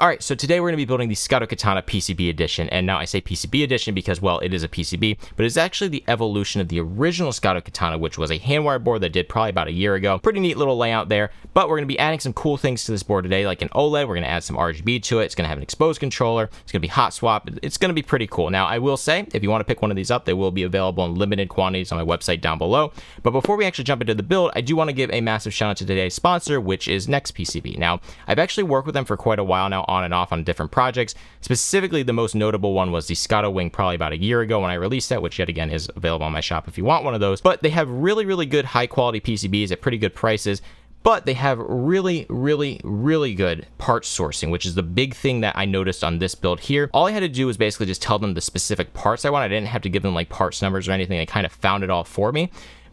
Alright, so today we're going to be building the ScottoKatana PCB edition, and now I say PCB edition because, well, it is a PCB, but it's actually the evolution of the original ScottoKatana, which was a handwire board that did probably about a year ago. Pretty neat little layout there, but we're going to be adding some cool things to this board today, like an OLED, we're going to add some RGB to it, it's going to have an exposed controller, it's going to be hot swap, it's going to be pretty cool. Now, I will say, if you want to pick one of these up, they will be available in limited quantities on my website down below, but before we actually jump into the build, I do want to give a massive shout out to today's sponsor, which is NextPCB. Now, I've actually worked with them for quite a while now, on and off on different projects. Specifically, the most notable one was the Scotto Wing probably about a year ago when I released that, which yet again is available on my shop if you want one of those. But they have really, really good high quality PCBs at pretty good prices but they have really, really, really good part sourcing, which is the big thing that I noticed on this build here. All I had to do was basically just tell them the specific parts I want. I didn't have to give them like parts numbers or anything. They kind of found it all for me.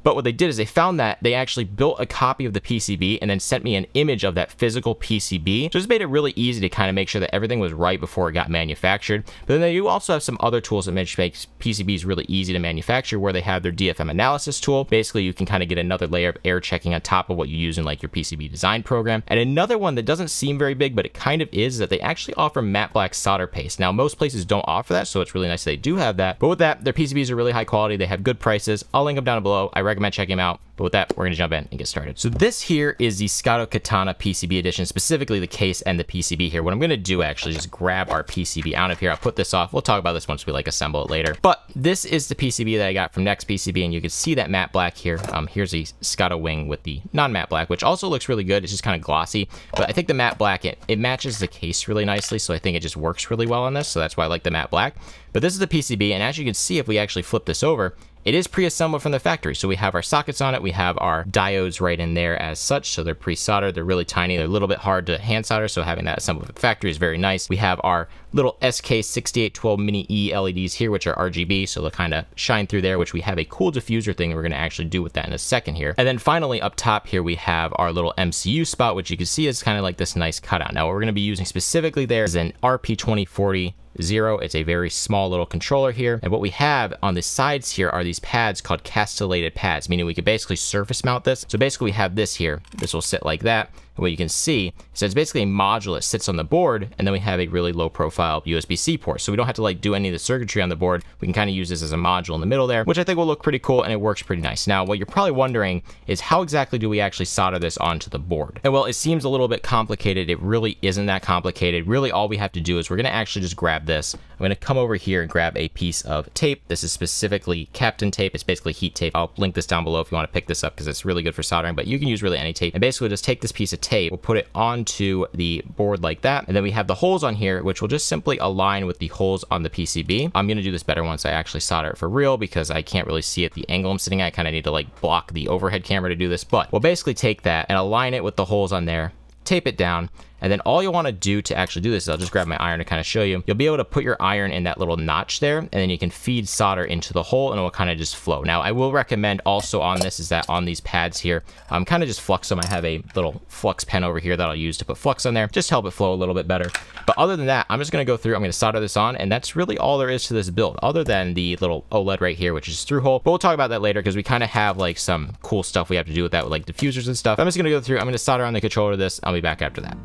But what they did is they found that they actually built a copy of the PCB and then sent me an image of that physical PCB. So this made it really easy to kind of make sure that everything was right before it got manufactured. But then they do also have some other tools that make PCBs really easy to manufacture where they have their DFM analysis tool. Basically, you can kind of get another layer of error checking on top of what you use in like your PCB design program. And another one that doesn't seem very big, but it kind of is, is that they actually offer matte black solder paste. Now, most places don't offer that, so it's really nice they do have that. But with that, their PCBs are really high quality. They have good prices. I'll link them down below. I recommend recommend checking them out. But with that, we're to jump in and get started. So this here is the ScottoKatana PCB edition, specifically the case and the PCB here. What I'm to do actually is just grab our PCB out of here. I'll put this off. We'll talk about this once we like assemble it later. But this is the PCB that I got from NextPCB, and you can see that matte black here. Um, here's a Scotto wing with the non-matte black, which also looks really good. It's just kind of glossy, but I think the matte black, it, it matches the case really nicely, so I think it just works really well on this, so that's why I like the matte black. But this is the PCB, and as you can see, if we actually flip this over, it is pre-assembled from the factory, so we have our sockets on it, we have our diodes right in there as such, so they're pre-soldered, they're really tiny, they're a little bit hard to hand solder, so having that assembled from the factory is very nice. We have our little SK6812 mini E LEDs here, which are RGB, so they'll kind of shine through there, which we have a cool diffuser thing we're going to actually do with that in a second here. And then finally up top here, we have our little MCU spot, which you can see is kind of like this nice cutout. Now what we're going to be using specifically there is an RP2040 zero. It's a very small little controller here. And what we have on the sides here are these pads called castellated pads, meaning we could basically surface mount this. So basically we have this here. This will sit like that. And what you can see is it's basically a module that sits on the board, and then we have a really low profile USB-C port. So we don't have to like do any of the circuitry on the board. We can kind of use this as a module in the middle there, which I think will look pretty cool and it works pretty nice. Now, what you're probably wondering is how exactly do we actually solder this onto the board? And well, it seems a little bit complicated. It really isn't that complicated. Really all we have to do is we're gonna actually just grab this. I'm gonna come over here and grab a piece of tape. This is specifically Kapton tape. It's basically heat tape. I'll link this down below if you wanna pick this up because it's really good for soldering, but you can use really any tape. And basically just take this piece of tape, we'll put it onto the board like that. And then we have the holes on here, which will just simply align with the holes on the PCB. I'm gonna do this better once I actually solder it for real because I can't really see it the angle I'm sitting at. I kind of need to like block the overhead camera to do this, but we'll basically take that and align it with the holes on there, tape it down, and then all you'll want to do to actually do this is I'll just grab my iron to kind of show you. You'll be able to put your iron in that little notch there, and then you can feed solder into the hole and it will kind of just flow. Now, I will recommend also on this is that on these pads here, I'm um, kind of just flux them. I have a little flux pen over here that I'll use to put flux on there, just help it flow a little bit better. But other than that, I'm just going to go through, I'm going to solder this on, and that's really all there is to this build, other than the little OLED right here, which is through hole. But we'll talk about that later because we kind of have like some cool stuff we have to do with that with like diffusers and stuff. I'm just going to go through, I'm going to solder on the controller to this. I'll be back after that.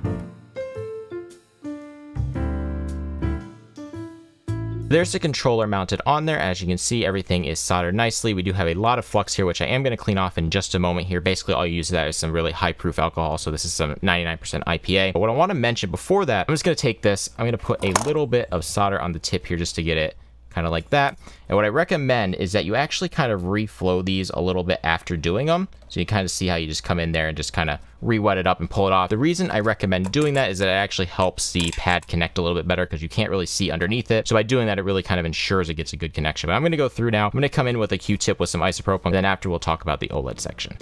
There's the controller mounted on there. As you can see, everything is soldered nicely. We do have a lot of flux here, which I am going to clean off in just a moment here. Basically, all you use that is some really high proof alcohol. So this is some 99% IPA. But what I want to mention before that, I'm just going to take this. I'm going to put a little bit of solder on the tip here just to get it kind of like that. And what I recommend is that you actually kind of reflow these a little bit after doing them. So you kind of see how you just come in there and just kind of re-wet it up and pull it off. The reason I recommend doing that is that it actually helps the pad connect a little bit better because you can't really see underneath it. So by doing that, it really kind of ensures it gets a good connection. But I'm going to go through now. I'm going to come in with a Q-tip with some isopropyl. and Then after we'll talk about the OLED section.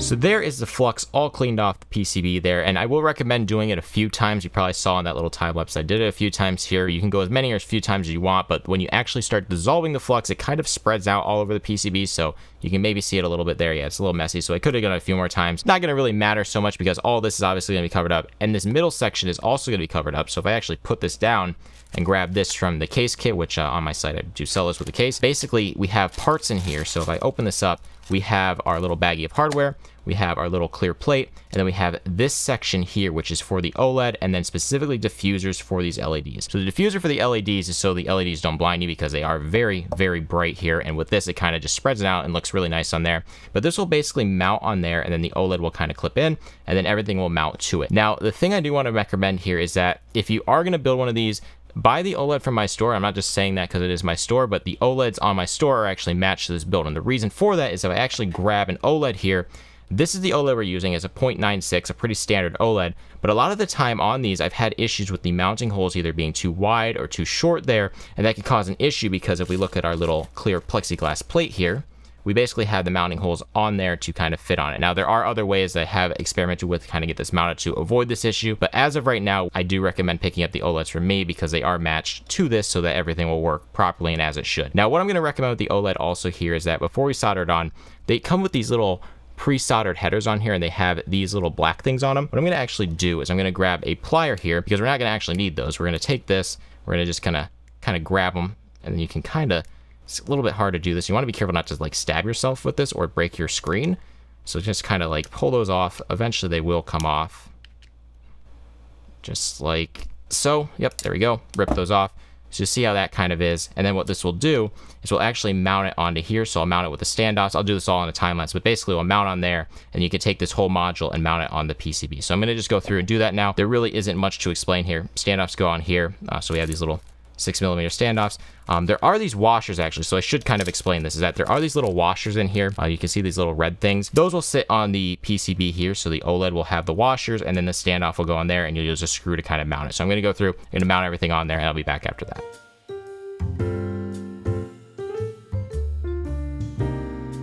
So there is the flux all cleaned off the PCB there, and I will recommend doing it a few times. You probably saw on that little time lapse I did it a few times here. You can go as many or as few times as you want, but when you actually start dissolving the flux, it kind of spreads out all over the PCB, so you can maybe see it a little bit there. Yeah, it's a little messy, so I could have done a few more times. Not going to really matter so much because all this is obviously going to be covered up, and this middle section is also going to be covered up, so if I actually put this down, and grab this from the case kit, which uh, on my site I do sell this with the case. Basically, we have parts in here, so if I open this up, we have our little baggie of hardware, we have our little clear plate, and then we have this section here, which is for the OLED, and then specifically diffusers for these LEDs. So the diffuser for the LEDs is so the LEDs don't blind you because they are very, very bright here, and with this, it kind of just spreads it out and looks really nice on there. But this will basically mount on there, and then the OLED will kind of clip in, and then everything will mount to it. Now, the thing I do want to recommend here is that if you are going to build one of these, buy the OLED from my store. I'm not just saying that because it is my store, but the OLEDs on my store are actually matched to this build. And the reason for that is if I actually grab an OLED here, this is the OLED we're using. It's a 0.96, a pretty standard OLED. But a lot of the time on these, I've had issues with the mounting holes either being too wide or too short there. And that can cause an issue because if we look at our little clear plexiglass plate here, we basically have the mounting holes on there to kind of fit on it. Now, there are other ways that I have experimented with to kind of get this mounted to avoid this issue, but as of right now, I do recommend picking up the OLEDs for me because they are matched to this so that everything will work properly and as it should. Now, what I'm going to recommend with the OLED also here is that before we solder it on, they come with these little pre-soldered headers on here and they have these little black things on them. What I'm going to actually do is I'm going to grab a plier here because we're not going to actually need those. We're going to take this, we're going to just kind of kind of grab them and then you can kind of it's a little bit hard to do this. You want to be careful not to like stab yourself with this or break your screen. So just kind of like pull those off. Eventually they will come off. Just like so. Yep, there we go. Rip those off. So you see how that kind of is. And then what this will do is we'll actually mount it onto here. So I'll mount it with the standoffs. I'll do this all in a time lapse, but basically we'll mount on there and you can take this whole module and mount it on the PCB. So I'm going to just go through and do that now. There really isn't much to explain here. Standoffs go on here. Uh, so we have these little six millimeter standoffs. Um, there are these washers actually, so I should kind of explain this, is that there are these little washers in here. Uh, you can see these little red things. Those will sit on the PCB here, so the OLED will have the washers, and then the standoff will go on there, and you'll use a screw to kind of mount it. So I'm going to go through, to mount everything on there, and I'll be back after that.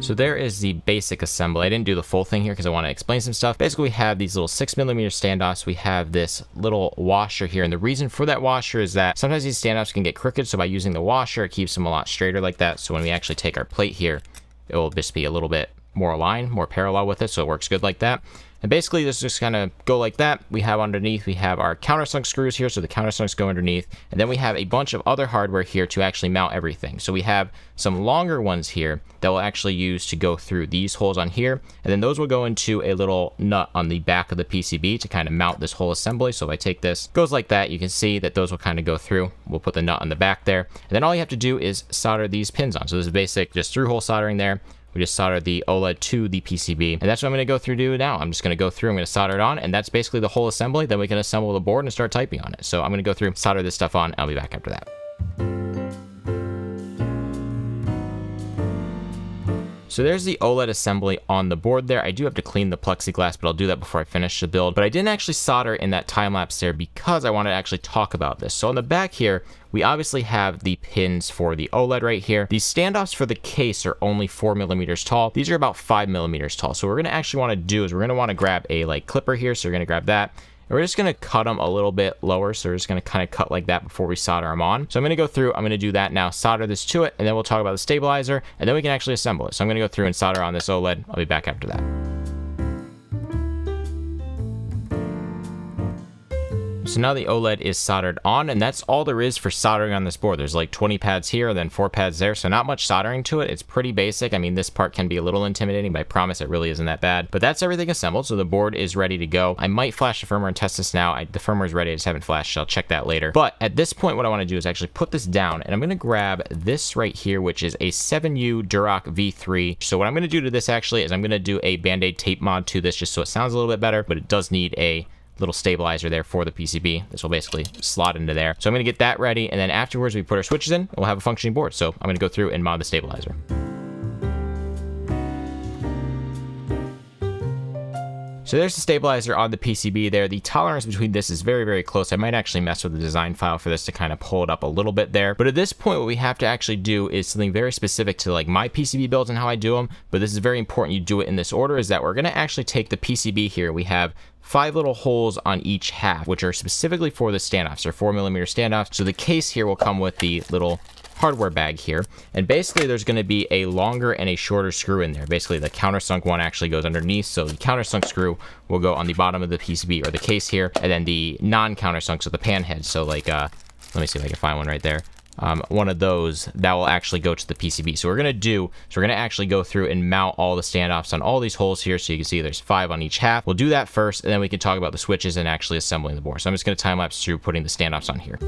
So there is the basic assembly. I didn't do the full thing here because I want to explain some stuff. Basically, we have these little six millimeter standoffs. We have this little washer here. And the reason for that washer is that sometimes these standoffs can get crooked. So by using the washer, it keeps them a lot straighter like that. So when we actually take our plate here, it will just be a little bit more aligned, more parallel with it. So it works good like that. And basically this just kind of go like that. We have underneath, we have our countersunk screws here, so the countersunks go underneath. And then we have a bunch of other hardware here to actually mount everything. So we have some longer ones here that we'll actually use to go through these holes on here. And then those will go into a little nut on the back of the PCB to kind of mount this whole assembly. So if I take this, goes like that, you can see that those will kind of go through. We'll put the nut on the back there. And then all you have to do is solder these pins on. So this is basic, just through hole soldering there. We just soldered the OLED to the PCB. And that's what I'm to go through do now. I'm just to go through, I'm to solder it on, and that's basically the whole assembly. Then we can assemble the board and start typing on it. So I'm going to go through, solder this stuff on. I'll be back after that. So there's the OLED assembly on the board there. I do have to clean the plexiglass, but I'll do that before I finish the build. But I didn't actually solder in that time lapse there because I wanted to actually talk about this. So on the back here, we obviously have the pins for the OLED right here. These standoffs for the case are only four millimeters tall. These are about five millimeters tall. So what we're gonna actually wanna do is we're gonna wanna grab a like clipper here. So we're gonna grab that and we're just going to cut them a little bit lower. So we're just going to kind of cut like that before we solder them on. So I'm going to go through, I'm going to do that now, solder this to it, and then we'll talk about the stabilizer, and then we can actually assemble it. So I'm going to go through and solder on this OLED. I'll be back after that. So now the OLED is soldered on, and that's all there is for soldering on this board. There's like 20 pads here, then four pads there, so not much soldering to it. It's pretty basic. I mean, this part can be a little intimidating, but I promise it really isn't that bad. But that's everything assembled, so the board is ready to go. I might flash the firmware and test this now. I, the firmware is ready, I just haven't flashed, so I'll check that later. But at this point, what I want to do is actually put this down, and I'm going to grab this right here, which is a 7U Durock V3. So what I'm going to do to this actually is I'm going to do a Band-Aid tape mod to this just so it sounds a little bit better, but it does need a little stabilizer there for the PCB. This will basically slot into there. So I'm going to get that ready, and then afterwards we put our switches in, and we'll have a functioning board. So I'm going to go through and mod the stabilizer. So there's the stabilizer on the PCB there. The tolerance between this is very, very close. I might actually mess with the design file for this to kind of pull it up a little bit there. But at this point, what we have to actually do is something very specific to like my PCB builds and how I do them. But this is very important you do it in this order is that we're going to actually take the PCB here. We have five little holes on each half, which are specifically for the standoffs. They're four millimeter standoffs. So the case here will come with the little hardware bag here. And basically there's going to be a longer and a shorter screw in there. Basically the countersunk one actually goes underneath. So the countersunk screw will go on the bottom of the PCB or the case here. And then the non-countersunk, so the pan head. So like, uh, let me see if I can find one right there. Um, one of those that will actually go to the PCB. So we're going to do, so we're going to actually go through and mount all the standoffs on all these holes here. So you can see there's five on each half. We'll do that first, and then we can talk about the switches and actually assembling the board. So I'm just going to time lapse through putting the standoffs on here.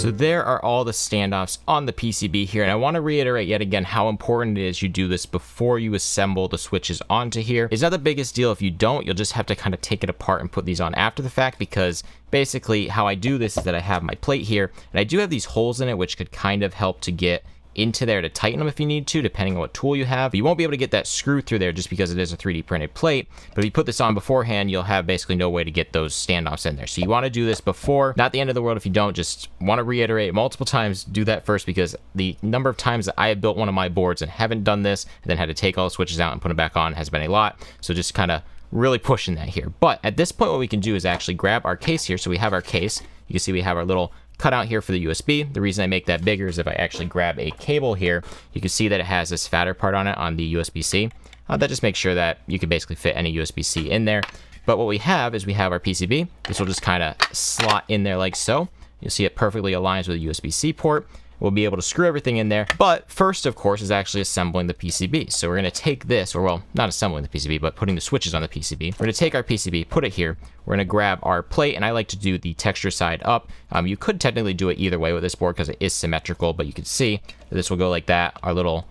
So there are all the standoffs on the PCB here, and I want to reiterate yet again how important it is you do this before you assemble the switches onto here. It's not the biggest deal if you don't, you'll just have to kind of take it apart and put these on after the fact because basically how I do this is that I have my plate here, and I do have these holes in it which could kind of help to get into there to tighten them if you need to, depending on what tool you have. You won't be able to get that screw through there just because it is a 3D printed plate. But if you put this on beforehand, you'll have basically no way to get those standoffs in there. So you want to do this before, not the end of the world if you don't, just want to reiterate multiple times, do that first because the number of times that I have built one of my boards and haven't done this, and then had to take all the switches out and put them back on has been a lot. So just kind of really pushing that here. But at this point, what we can do is actually grab our case here. So we have our case. You can see we have our little cutout here for the USB. The reason I make that bigger is if I actually grab a cable here, you can see that it has this fatter part on it on the USB-C. Uh, that just makes sure that you can basically fit any USB-C in there. But what we have is we have our PCB. This will just kind of slot in there like so. You'll see it perfectly aligns with the USB-C port. We'll be able to screw everything in there. But first, of course, is actually assembling the PCB. So we're going to take this, or well, not assembling the PCB, but putting the switches on the PCB. We're going to take our PCB, put it here. We're going to grab our plate, and I like to do the texture side up. Um, you could technically do it either way with this board because it is symmetrical, but you can see this will go like that. Our little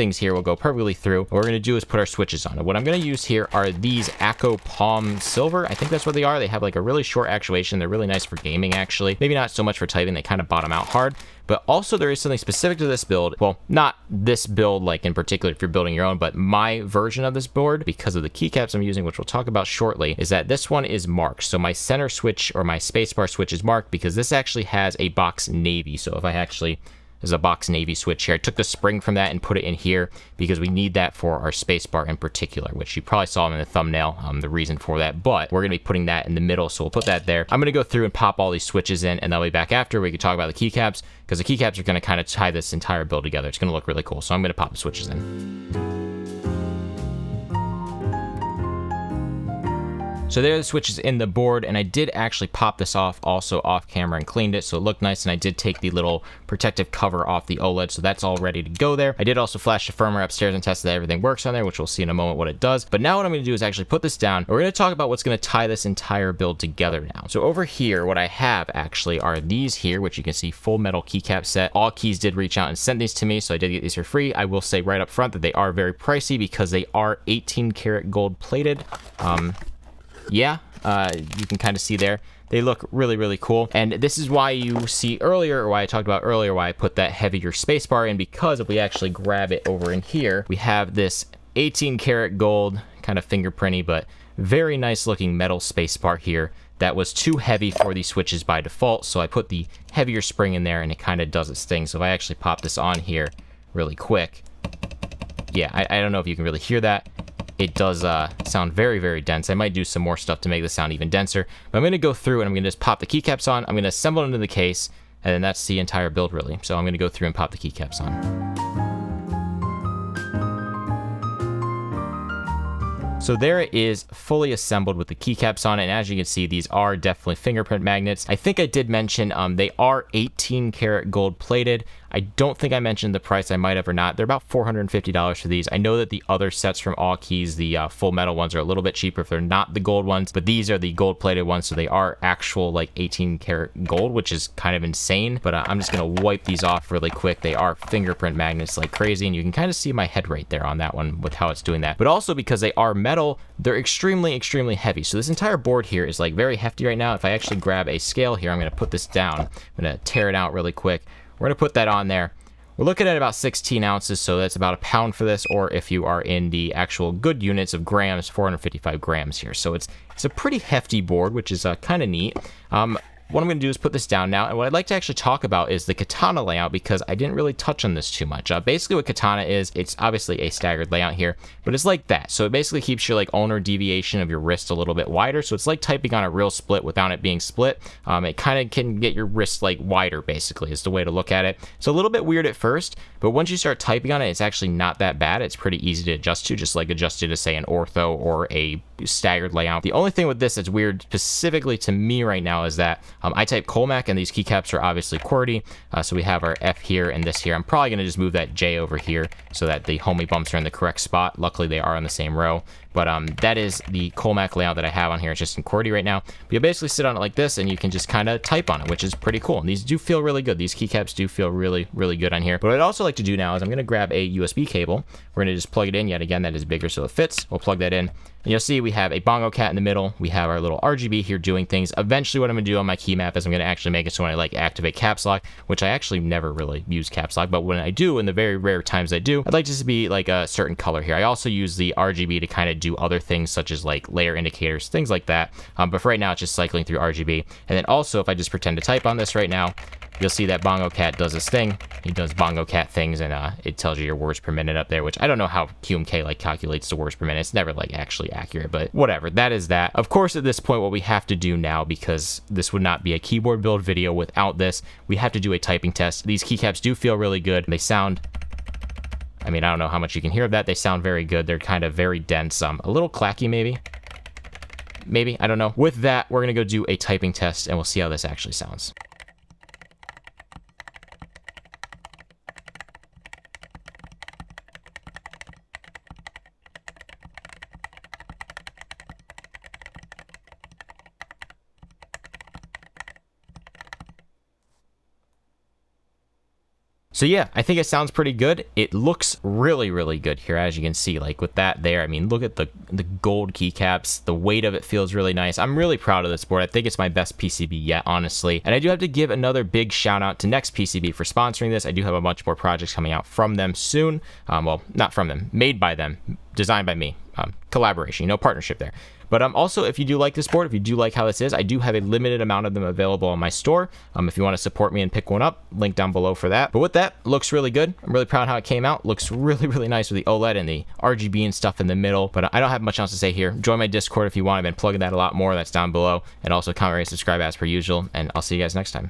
things here will go perfectly through. What we're going to do is put our switches on. What I'm going to use here are these Akko POM Silver. I think that's what they are. They have like a really short actuation. They're really nice for gaming, actually. Maybe not so much for typing. They kind of bottom out hard. But also there is something specific to this build. Well, not this build like in particular if you're building your own, but my version of this board, because of the keycaps I'm using, which we'll talk about shortly, is that this one is marked. So my center switch or my spacebar switch is marked because this actually has a box navy. So if I actually there's a box navy switch here. I took the spring from that and put it in here because we need that for our spacebar in particular, which you probably saw in the thumbnail, um, the reason for that. But we're to be putting that in the middle, so we'll put that there. I'm to go through and pop all these switches in, and then I'll be back after. We can talk about the keycaps because the keycaps are to kind of tie this entire build together. It's to look really cool, so I'm to pop the switches in. So there the switch is in the board, and I did actually pop this off also off camera and cleaned it, so it looked nice, and I did take the little protective cover off the OLED, so that's all ready to go there. I did also flash the firmware upstairs and test that everything works on there, which we'll see in a moment what it does. But now what I'm going to do is actually put this down. We're going to talk about what's going to tie this entire build together now. So over here, what I have actually are these here, which you can see full metal keycap set. Awekeys did reach out and send these to me, so I did get these for free. I will say right up front that they are very pricey because they are 18 karat gold plated. Um, yeah, uh, you can kind of see there. They look really, really cool. And this is why you see earlier, or why I talked about earlier, why I put that heavier spacebar in, because if we actually grab it over in here, we have this 18 karat gold, kind of fingerprinty, but very nice looking metal spacebar here that was too heavy for these switches by default. So I put the heavier spring in there and it kind of does its thing. So if I actually pop this on here really quick, yeah, I, I don't know if you can really hear that it does uh, sound very, very dense. I might do some more stuff to make the sound even denser, but I'm going to go through and I'm going to just pop the keycaps on. I'm going to assemble it into the case, and then that's the entire build really. So I'm going to go through and pop the keycaps on. So there it is, fully assembled with the keycaps on it. And as you can see, these are definitely fingerprint magnets. I think I did mention um, they are 18 karat gold plated. I don't think I mentioned the price. I might have or not. They're about $450 for these. I know that the other sets from Awekeys, the uh, full metal ones, are a little bit cheaper if they're not the gold ones, but these are the gold plated ones, so they are actual like 18 karat gold, which is kind of insane. But uh, I'm just gonna wipe these off really quick. They are fingerprint magnets like crazy, and you can kind of see my head right there on that one with how it's doing that. But also because they are metal, they're extremely, extremely heavy. So this entire board here is like very hefty right now. If I actually grab a scale here, I'm gonna put this down. I'm gonna tare it out really quick. We're going to put that on there. We're looking at about 16 ounces, so that's about a pound for this, or if you are in the actual good units of grams, 455 grams here. So it's it's a pretty hefty board, which is uh, kind of neat. Um, what I'm going to do is put this down now. And what I'd like to actually talk about is the katana layout because I didn't really touch on this too much. Uh, basically what katana is, it's obviously a staggered layout here, but it's like that. So it basically keeps your like ulnar deviation of your wrist a little bit wider. So it's like typing on a real split without it being split. Um, it kind of can get your wrist like wider basically is the way to look at it. It's a little bit weird at first, but once you start typing on it, it's actually not that bad. It's pretty easy to adjust to, just like adjusted to say an ortho or a staggered layout. The only thing with this that's weird specifically to me right now is that um, I type Colemak and these keycaps are obviously QWERTY. Uh, so we have our F here and this here. I'm probably going to just move that J over here so that the homing bumps are in the correct spot. Luckily, they are on the same row. But um, that is the Colemak layout that I have on here. It's just in QWERTY right now. But you basically sit on it like this and you can just kind of type on it, which is pretty cool. And these do feel really good. These keycaps do feel really, really good on here. But what I'd also like to do now is I'm going to grab a USB cable. We're going to just plug it in. Yet again, that is bigger so it fits. We'll plug that in. And you'll see we have a bongo cat in the middle. We have our little RGB here doing things. Eventually what I'm to do on my key map is I'm to actually make it so when I like activate caps lock, which I actually never really use caps lock, but when I do, in the very rare times I do, I'd like this to be like a certain color here. I also use the RGB to kind of do other things such as like layer indicators, things like that. Um, but for right now, it's just cycling through RGB. And then also if I just pretend to type on this right now, you'll see that Bongo Cat does this thing. He does Bongo Cat things, and uh, it tells you your words per minute up there, which I don't know how QMK like calculates the words per minute. It's never like actually accurate, but whatever. That is that. Of course, at this point, what we have to do now, because this would not be a keyboard build video without this, we have to do a typing test. These keycaps do feel really good. They sound I mean, I don't know how much you can hear of that. They sound very good. They're kind of very dense, um, a little clacky maybe. Maybe, I don't know. With that, we're gonna go do a typing test and we'll see how this actually sounds. So yeah, I think it sounds pretty good. It looks really, really good here, as you can see, like with that there. I mean, look at the, the gold keycaps. The weight of it feels really nice. I'm really proud of this board. I think it's my best PCB yet, honestly. And I do have to give another big shout out to NextPCB for sponsoring this. I do have a bunch more projects coming out from them soon. Um, well, not from them, made by them, designed by me. Um, collaboration, you know, partnership there. But um, also, if you do like this board, if you do like how this is, I do have a limited amount of them available on my store. Um, if you want to support me and pick one up, link down below for that. But with that, looks really good. I'm really proud how it came out. Looks really, really nice with the OLED and the RGB and stuff in the middle. But I don't have much else to say here. Join my Discord if you want. I've been plugging that a lot more. That's down below. And also comment, rate, subscribe as per usual. And I'll see you guys next time.